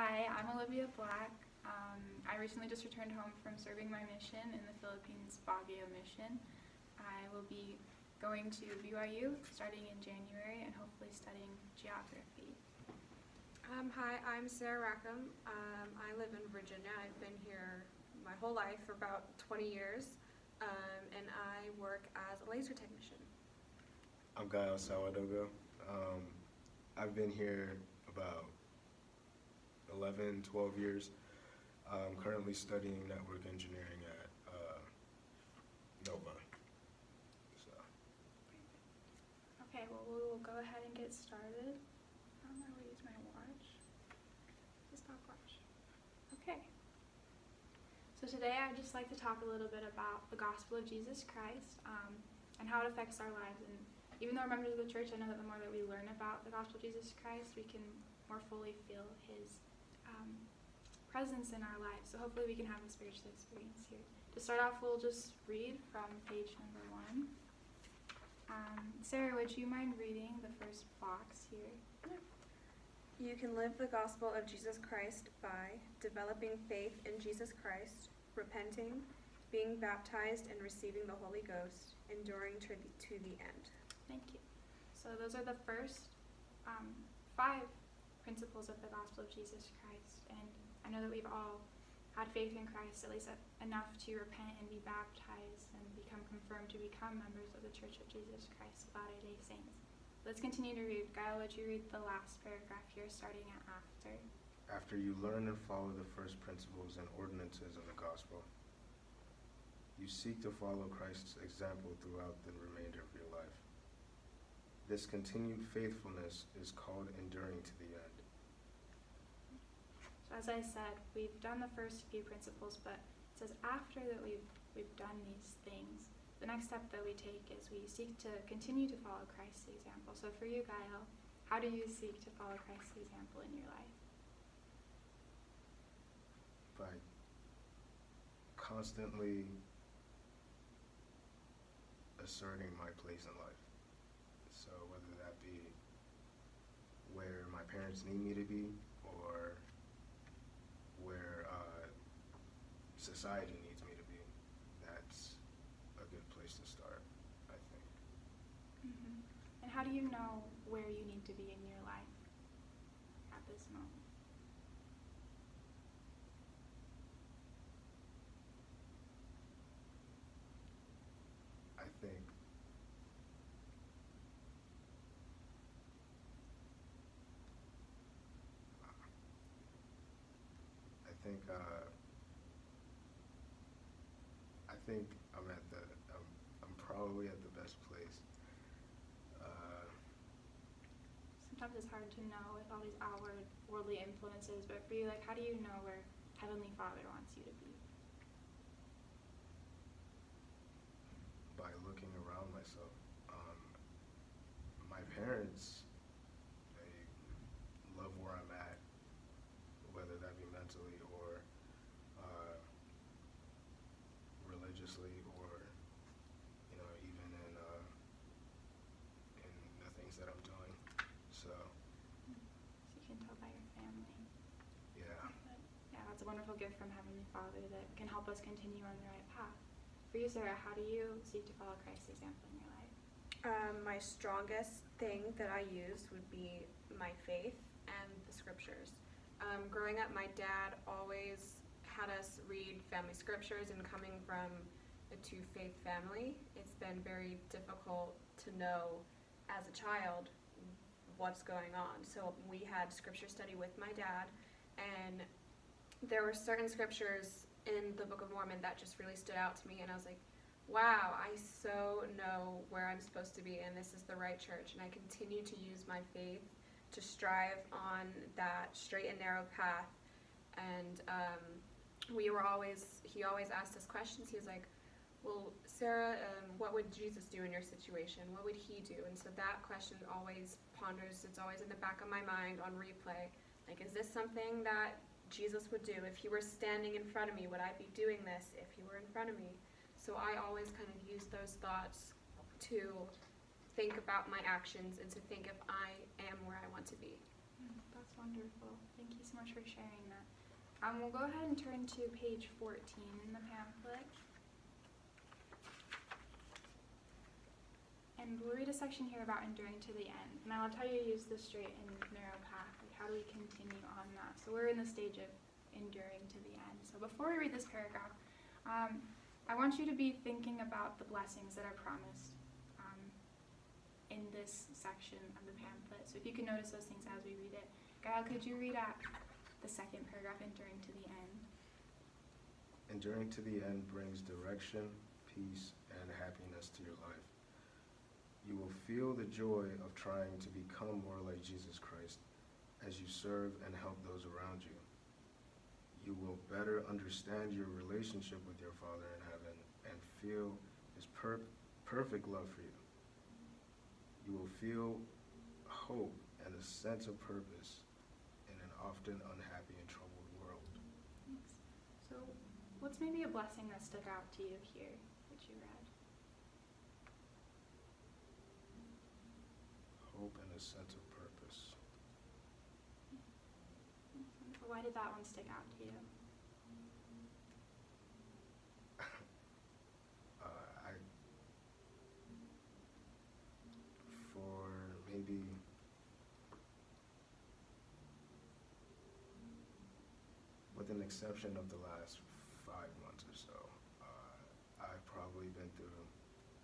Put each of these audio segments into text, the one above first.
Hi, I'm Olivia Black. Um, I recently just returned home from serving my mission in the Philippines Baguio mission. I will be going to BYU starting in January and hopefully studying geography. Um, hi, I'm Sarah Rackham. Um, I live in Virginia. I've been here my whole life for about 20 years, um, and I work as a laser technician. I'm Gael Sawadogo. Um, I've been here about 11, 12 years. I'm currently studying network engineering at uh, Nova. So, Okay, well, we will go ahead and get started. Um, I will use my watch. The stopwatch. Okay. So today I'd just like to talk a little bit about the gospel of Jesus Christ um, and how it affects our lives. And even though we're members of the church, I know that the more that we learn about the gospel of Jesus Christ, we can more fully feel his um, presence in our lives. So hopefully we can have a spiritual experience here. To start off, we'll just read from page number one. Um, Sarah, would you mind reading the first box here? You can live the gospel of Jesus Christ by developing faith in Jesus Christ, repenting, being baptized, and receiving the Holy Ghost, enduring to the, to the end. Thank you. So those are the first um, five principles of the gospel of Jesus Christ, and I know that we've all had faith in Christ, at least enough to repent and be baptized and become confirmed to become members of the Church of Jesus Christ of Latter-day Saints. Let's continue to read. Gael, would you read the last paragraph here, starting at after? after you learn and follow the first principles and ordinances of the gospel, you seek to follow Christ's example throughout the remainder of your life. This continued faithfulness is called enduring to the end. So as I said, we've done the first few principles, but it says after that we've we've done these things, the next step that we take is we seek to continue to follow Christ's example. So for you, Gael, how do you seek to follow Christ's example in your life? by constantly asserting my place in life. So whether that be where my parents need me to be or where uh, society needs me to be, that's a good place to start, I think. Mm-hmm. And how do you know where you need to be in your life at this moment? I think I think uh, I think I'm at the I'm, I'm probably at the best place. Uh, Sometimes it's hard to know with all these outward worldly influences, but for you, like, how do you know where Heavenly Father wants you to be? by looking around myself. Um, my parents, they love where I'm at, whether that be mentally or uh, religiously or, you know, even in, uh, in the things that I'm doing. So, So you can tell by your family. yeah. Yeah, that's a wonderful gift from Heavenly Father that can help us continue on the right path. For you, Sarah, how do you seek to follow Christ's example in your life? Um, my strongest thing that I use would be my faith and the scriptures. Um, growing up, my dad always had us read family scriptures, and coming from a two faith family, it's been very difficult to know as a child what's going on. So we had scripture study with my dad, and there were certain scriptures in the Book of Mormon that just really stood out to me, and I was like, wow, I so know where I'm supposed to be, and this is the right church. And I continue to use my faith to strive on that straight and narrow path. And um, we were always, he always asked us questions. He was like, well, Sarah, um, what would Jesus do in your situation? What would he do? And so that question always ponders, it's always in the back of my mind on replay. Like, is this something that Jesus would do? If he were standing in front of me, would I be doing this if he were in front of me? So I always kind of use those thoughts to think about my actions and to think if I am where I want to be. Mm, That's wonderful. Thank you so much for sharing that. Um, we'll go ahead and turn to page 14 in the pamphlet. We'll read a section here about enduring to the end. And I love how you use the straight and narrow path. Like, how do we continue on that? So we're in the stage of enduring to the end. So before we read this paragraph, um, I want you to be thinking about the blessings that are promised um, in this section of the pamphlet. So if you can notice those things as we read it. Gael, could you read out the second paragraph, enduring to the end? Enduring to the end brings direction, peace, and happiness to your life. You will feel the joy of trying to become more like Jesus Christ as you serve and help those around you. You will better understand your relationship with your Father in heaven and feel His per- perfect love for you. You will feel hope and a sense of purpose in an often unhappy and troubled world. Thanks. So, what's maybe a blessing that stuck out to you here that you read? Hope and a sense of purpose. Why did that one stick out to you? Uh, I, for maybe with an exception of the last five months or so, uh, I've probably been through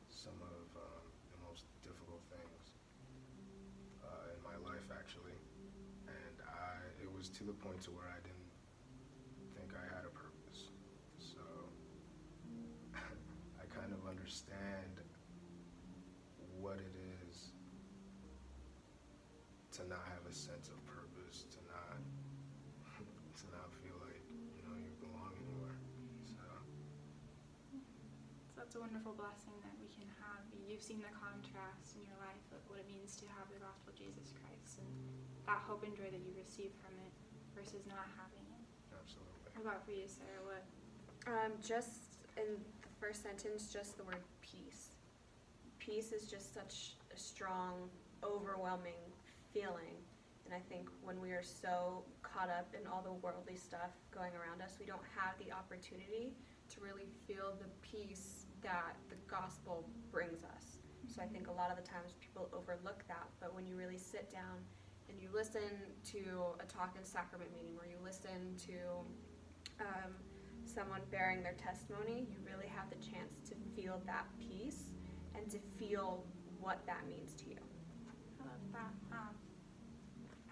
some of um, the most difficult things uh, in my life, actually, and I it was to the point to where I didn't think I had a purpose. So I kind of understand what it is to not have a sense of purpose, to not to not feel like you know you belong anywhere. So So that's a wonderful blessing that we can have. You've seen the contrast in your life what it means to have the gospel of Jesus Christ and that hope and joy that you receive from it versus not having it. absolutely. What about for you, Sarah? What? Um, just in the first sentence, just the word peace. Peace is just such a strong, overwhelming feeling. And I think when we are so caught up in all the worldly stuff going around us, we don't have the opportunity to really feel the peace that the gospel brings us. So I think a lot of the times people overlook that, but when you really sit down and you listen to a talk in sacrament meeting, or you listen to um, someone bearing their testimony, you really have the chance to feel that peace and to feel what that means to you. I love that. Um,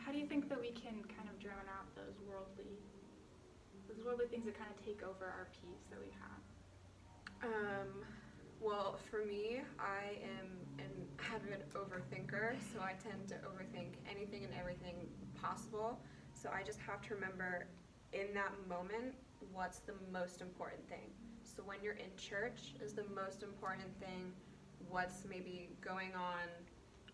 how do you think that we can kind of drown out those worldly, those worldly things that kind of take over our peace that we have? Um, well, for me, I am an avid overthinker, so I tend to overthink anything and everything possible. So I just have to remember in that moment what's the most important thing. So when you're in church, is the most important thing what's maybe going on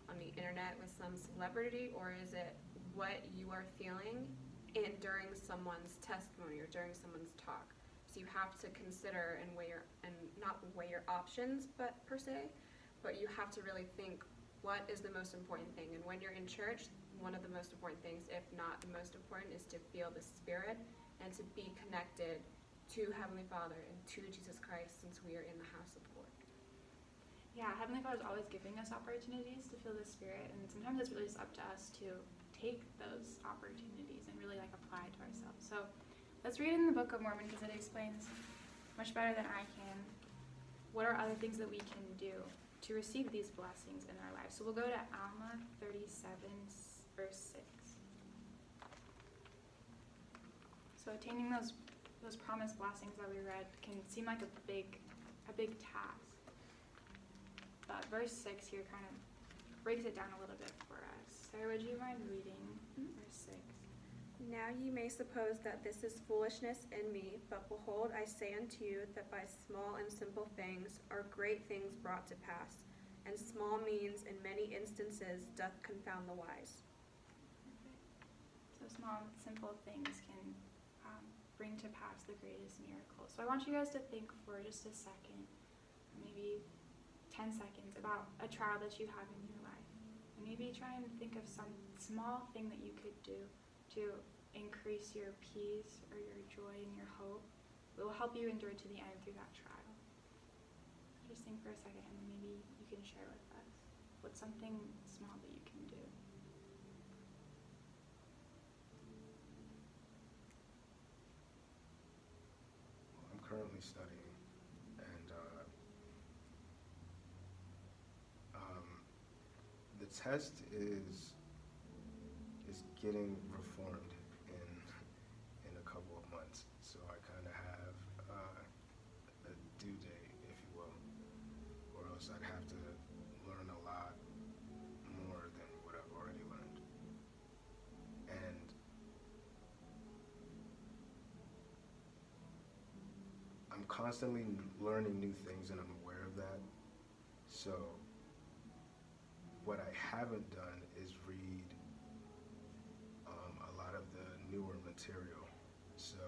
on the internet with some celebrity, or is it what you are feeling in during someone's testimony or during someone's talk? So you have to consider and weigh your and not weigh your options, but per se, but you have to really think what is the most important thing. And when you're in church, one of the most important things, if not the most important, is to feel the Spirit and to be connected to Heavenly Father and to Jesus Christ, since we are in the house of the Lord. Yeah, Heavenly Father is always giving us opportunities to feel the Spirit, and sometimes it's really just up to us to take those opportunities and really like apply to ourselves. So let's read in the Book of Mormon because it explains much better than I can what are other things that we can do to receive these blessings in our lives. So we'll go to Alma 37, verse 6. So attaining those those promised blessings that we read can seem like a big a big task. But verse 6 here kind of breaks it down a little bit for us. Sarah, would you mind reading Mhm. verse 6? Now ye may suppose that this is foolishness in me, but behold, I say unto you that by small and simple things are great things brought to pass, and small means in many instances doth confound the wise. So small, simple things can um, bring to pass the greatest miracles. So I want you guys to think for just a second, maybe 10 seconds, about a trial that you have in your life. And maybe try and think of some small thing that you could do to increase your peace or your joy and your hope. It will help you endure to the end through that trial. Just think for a second and maybe you can share with us what's something small that you can do. I'm currently studying, and uh, um, the test is is getting reformed in in a couple of months. So I kind of have uh, a due date, if you will, or else I'd have to learn a lot more than what I've already learned. And I'm constantly learning new things and I'm aware of that. So, what I haven't done material. So,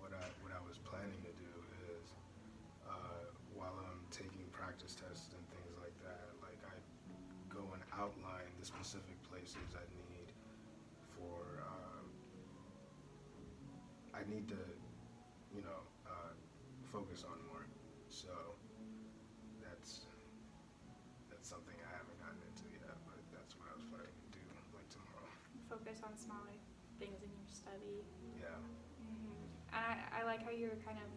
what I what I was planning to do is, uh, while I'm taking practice tests and things like that, like I go and outline the specific places I need for. Um, I need to, you know, uh, focus on more. So that's that's something I haven't gotten into yet, but that's what I was planning to do like tomorrow. Focus on smaller things in your study. Yeah. hmm And I, I like how you're kind of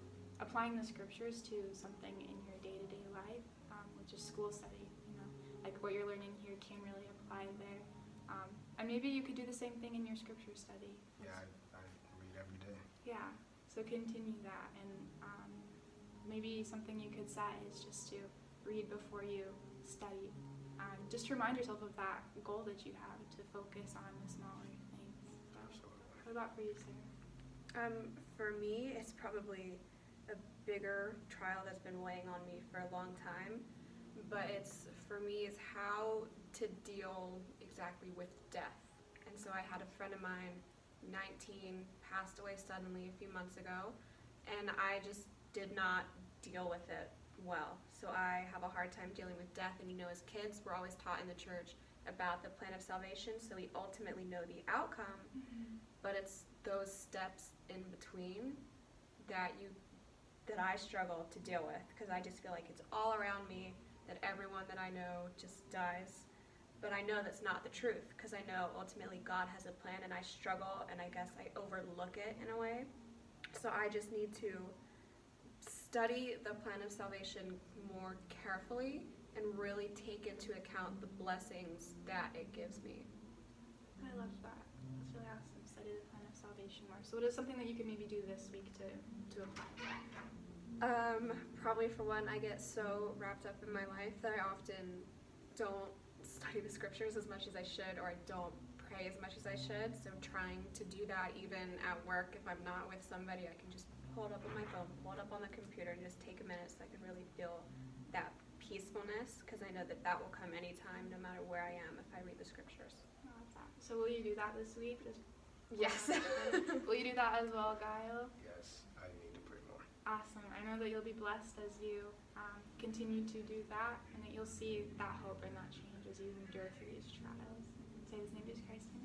applying the scriptures to something in your day to day life, um, which is school study. You know, like what you're learning here can really apply there. Um, and maybe you could do the same thing in your scripture study. Yeah, I, I read every day. Yeah, so continue that, and um, maybe something you could set is just to read before you study. Um, just remind yourself of that goal that you have to focus on this smaller things. So, Absolutely. For? Um, for me, it's probably a bigger trial that's been weighing on me for a long time. But it's for me is how to deal exactly with death. And so I had a friend of mine, 19, passed away suddenly a few months ago, and I just did not deal with it well. So I have a hard time dealing with death. And you know, as kids, we're always taught in the church about the plan of salvation, so we ultimately know the outcome but it's those steps in between that you that I struggle to deal with because I just feel like it's all around me that everyone that I know just dies. But I know that's not the truth because I know ultimately God has a plan and I struggle and I guess I overlook it in a way. So I just need to study the plan of salvation more carefully and really take into account the blessings that it gives me. I love that. That's really awesome. Study the plan of salvation more. So, what is something that you can maybe do this week to to apply? Um, probably for one, I get so wrapped up in my life that I often don't study the scriptures as much as I should, or I don't pray as much as I should. So trying to do that even at work, if I'm not with somebody, I can just pull it up on my phone, pull it up on the computer, and just take a minute so I can really feel that peacefulness, because I know that that will come anytime, no matter where I am, if I read the scriptures. That. So, will you do that this week? Just Yes. will you do that as well, Gael? Yes, I need to pray more. Awesome. I know that you'll be blessed as you um, continue to do that, and that you'll see that hope and that change as you endure through these trials. Say this name, Jesus Christ.